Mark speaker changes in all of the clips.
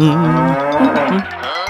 Speaker 1: Mm-hmm.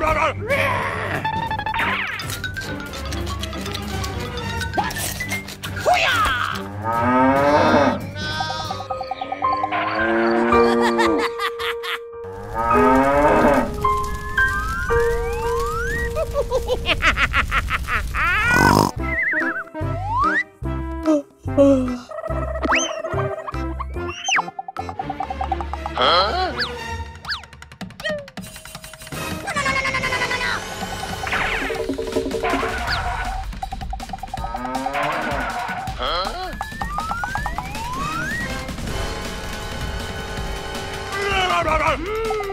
Speaker 1: huh?
Speaker 2: Hmm.